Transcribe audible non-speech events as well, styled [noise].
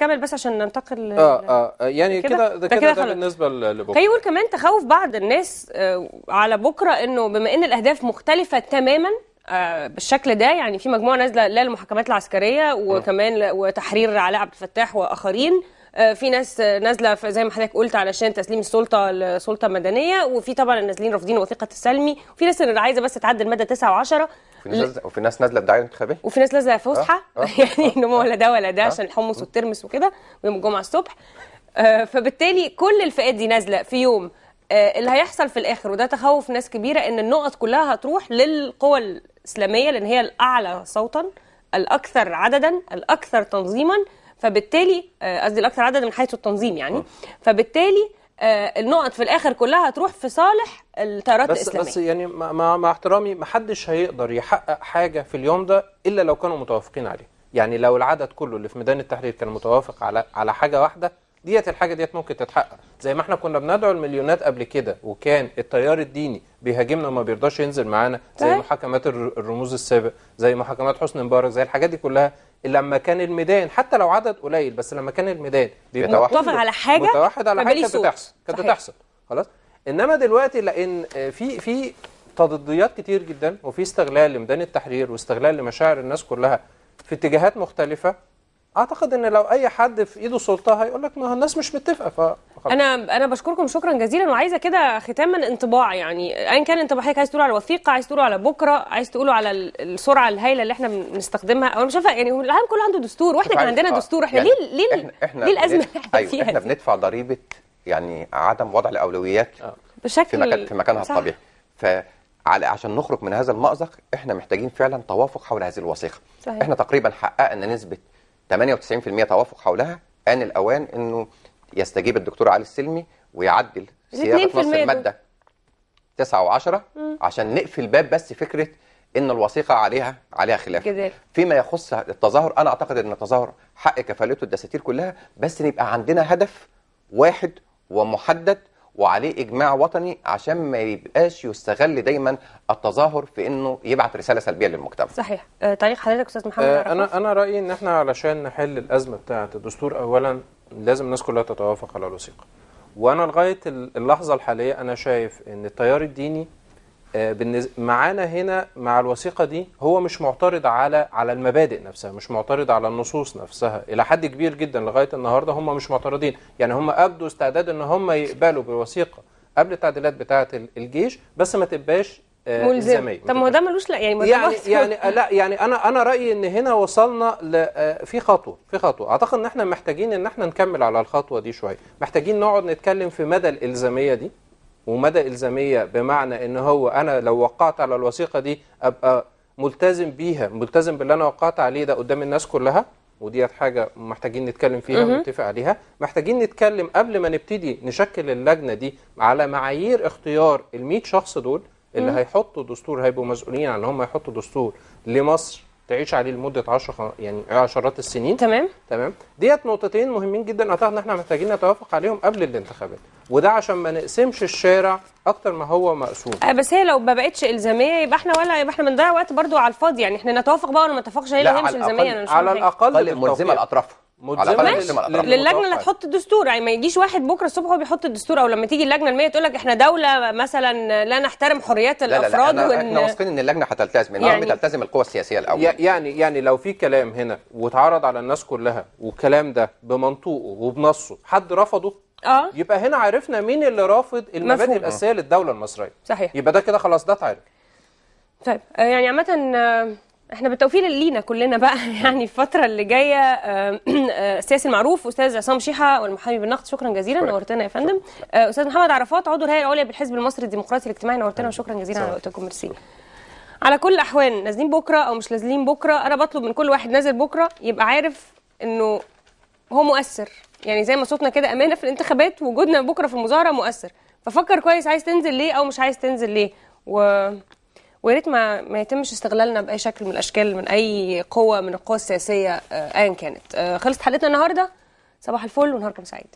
كمل بس عشان ننتقل آه آه يعني كده؟ ده ده كده ده. بالنسبة لبكرة نقول كمان تخوف بعض الناس آه، على بكرة إنه بما إن الأهداف مختلفة تماما آه، بالشكل ده يعني في مجموعة نازلة لا للمحاكمات العسكرية وكمان وتحرير علاء عبد الفتاح وآخرين آه، في ناس آه، نازله زي ما حضرتك قلت علشان تسليم السلطة لسلطه مدنيه وفي طبعا النازلين رافضين وثيقة السلمي وفي ناس اللي عايزة بس تعدل ماده 9 و10 وفي ناس نازله بدعاية انتخابية. وفي ناس نازلة فسحة. آه، آه. [laughs] يعني ان هم ولا ده ولا ده عشان الحمص والترمس وكده ويوم الجمعة الصبح. آه، فبالتالي كل الفئات دي نازلة في يوم. آه، اللي هيحصل في الآخر وده تخوف ناس كبيرة إن النقط كلها هتروح للقوى الإسلامية لأن هي الأعلى صوتا الأكثر عددا الأكثر تنظيما. فبالتالي آه، قصدي الأكثر عددا من حيث التنظيم يعني. فبالتالي آه، النقط في الآخر كلها هتروح في صالح التيارات بس الإسلامية. بس يعني مع, مع, مع احترامي ما حدش هيقدر يحقق حاجة في اليوم ده إلا لو كانوا متوافقين عليه. يعني لو العدد كله اللي في ميدان التحرير كان متوافق على على حاجة واحدة ديت الحاجة ديت ممكن تتحقق زي ما إحنا كنا بندعو المليونات قبل كده وكان التيار الديني بيهاجمنا وما بيرضاش ينزل معانا زي. محاكمات الر- الرموز السابق زي محاكمات حسني مبارك زي الحاجات دي كلها لما كان الميدان حتى لو عدد قليل بس لما كان الميدان متوافق على حاجة، متوحد على حاجة كانت. بتحصل كانت. بتحصل خلاص إنما دلوقتي لأن في في تضديات كتير جدا وفي استغلال لميدان التحرير واستغلال لمشاعر الناس كلها في اتجاهات مختلفة أعتقد إن لو أي حد في إيده سلطة هيقول لك ما هو الناس مش متفقة ف فخلاص. أنا أنا بشكركم شكرا جزيلا وعايزة كده ختاما انطباع يعني ايا كان انطباع حضرتك عايز تقولوا على وثيقه عايز تقولوا على بكرة عايز تقولوا على ال- السرعة الهائله اللي إحنا بنستخدمها أو أنا مش عارفة يعني هو العالم كله عنده دستور وإحنا كان عارف- عندنا آه، دستور إحنا يعني ليه ليه إحنا إحنا ليه الأزمة اللي إحنا أيوه فيها إحنا؟ بندفع ضريبة يعني عدم وضع الأولويات بشكل في مكان في مكانها صح. الطبيعي فعلى عشان نخرج من هذا المأزق إحنا محتاجين فعلا توافق حول هذه الوثيقة صحيح. إحنا تقريبا حققنا نسبة 98% توافق حولها آن الأوان إنه يستجيب الدكتور علي السلمي ويعدل صياغه 2% نص. المادة 9 و10 عشان نقفل باب بس فكرة إن الوثيقة عليها عليها خلاف جدال. فيما يخص التظاهر أنا أعتقد إن التظاهر حق كفالته الدساتير كلها بس نبقى عندنا هدف واحد ومحدد وعليه إجماع وطني عشان ما يبقاش يستغل دايما التظاهر في إنه يبعت رسالة سلبية للمجتمع. صحيح. آه، تعليق حضرتك أستاذ محمد عرفات؟ أنا أنا رأيي إن إحنا علشان نحل الأزمة بتاعة الدستور اولا لازم الناس كلها تتوافق على الوثيقة. وأنا لغاية ال- اللحظة الحالية أنا شايف إن التيار الديني معانا هنا مع الوثيقة دي هو مش معترض على على المبادئ نفسها مش معترض على النصوص نفسها. إلى حد كبير جدا لغاية النهارده هم مش معترضين. يعني هم أبدوا استعداد إن هم يقبلوا بالوثيقة قبل التعديلات بتاعة ال- الجيش بس ما تبقاش آه، ملزم. طب ما هو ده ملوش لا يعني يعني يعني لا يعني أنا أنا رأيي إن هنا وصلنا ل آه، في خطوة في خطوة. أعتقد إن إحنا محتاجين إن إحنا نكمل على الخطوة دي شوية. محتاجين نقعد نتكلم في مدى الإلزامية دي. ومدى إلزامية بمعنى إن هو أنا لو وقعت على الوثيقة دي أبقى ملتزم بيها ملتزم باللي أنا وقعت عليه ده قدام الناس كلها وديت حاجة محتاجين نتكلم فيها ونتفق عليها. محتاجين نتكلم قبل ما نبتدي نشكل اللجنة دي على معايير اختيار ال شخص دول اللي هيحطوا دستور هيبقوا مسؤولين عن ان هم يحطوا دستور لمصر تعيش عليه لمدة 10 يعني عشرات السنين. تمام. تمام. ديت نقطتين مهمين جدا اعتقد إن إحنا محتاجين نتوافق عليهم قبل الانتخابات. وده عشان ما نقسمش الشارع أكتر ما هو مقسوم. آه، بس هي لو ما بقتش إلزامية يبقى إحنا ولا يبقى إحنا بنضيع وقت برضو على الفاضي. يعني إحنا نتوافق بقى ولا ما نتفقش هي لا، هي مش على الأقل- إلزامية أنا مش على. الأقل ملزمة بالتوقيع. ملزمة على للجنة اللي. هتحط الدستور يعني ما يجيش واحد بكرة الصبح هو بيحط الدستور أو لما تيجي اللجنة المية تقول لك إحنا دولة مثلا لا نحترم حريات لا لا لا الأفراد إحنا, وإن إحنا واثقين إن اللجنة هتلتزم إن يعني- تلتزم القوى السياسية الأول. يعني يعني لو في كلام هنا واتعرض على الناس كلها والكلام ده بمنطوقه وبنصه حد رفضه آه. يبقى هنا عرفنا مين اللي رافض المبادئ. الأساسية للدولة المصرية. صحيح. يبقى ده كده خلاص ده اتعرف طيب آه، يعني عامة آه، إحنا بالتوفيق لينا كلنا بقى [laughs] يعني الفترة اللي جاية آه، [clears throat] آه، السياسي المعروف أستاذ عصام شيحة والمحامي بالنقد شكرا جزيلا. نورتنا يا فندم. آه، أستاذ محمد عرفات عضو الهيئة العليا بالحزب المصري الديمقراطي الاجتماعي نورتنا وشكرا جزيلا على وقتكم ميرسي على كل الأحوال نازلين بكرة أو مش نازلين بكرة أنا بطلب من كل واحد نازل بكرة يبقى عارف إنه هو مؤثر. يعني زي ما صوتنا كده أمانة في الانتخابات وجودنا بكرة في المظاهرة مؤثر. ففكر كويس عايز تنزل ليه أو مش عايز تنزل ليه. و ويا ريت ما ما يتمش استغلالنا بأي شكل من الأشكال من أي قوة من القوى السياسية آه، ايا كانت. آه، خلصت حلقتنا النهارده؟ صباح الفل ونهاركم سعيد.